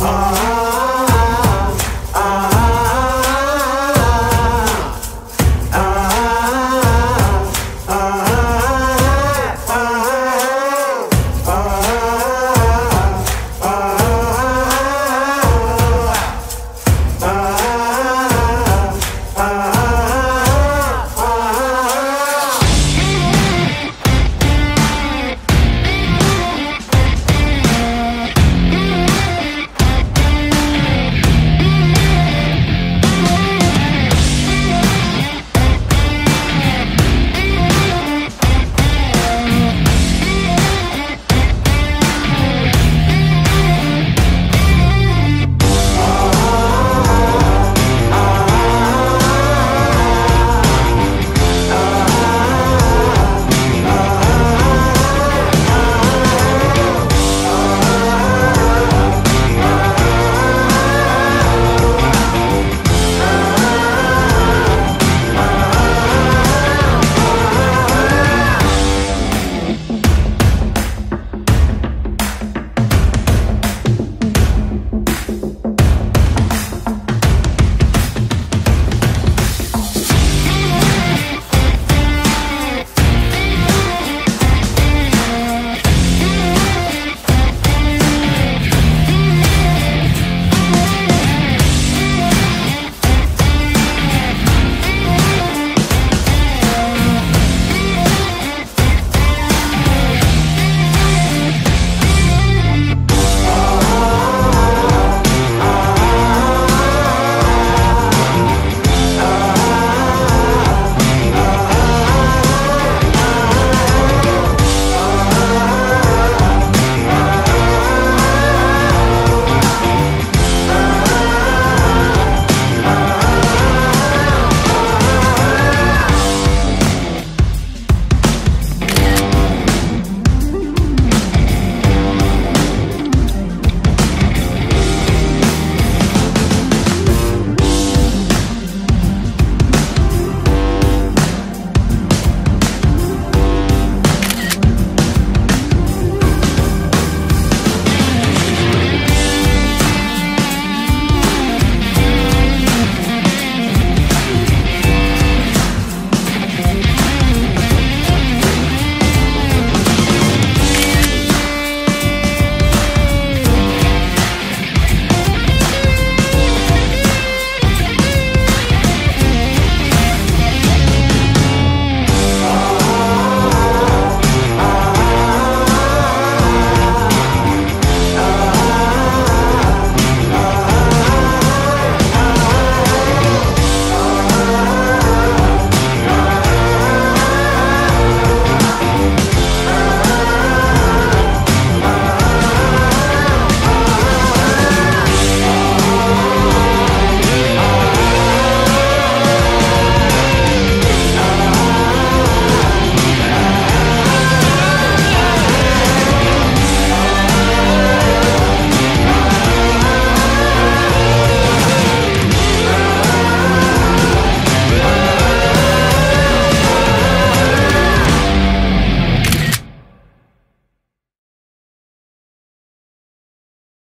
Ah.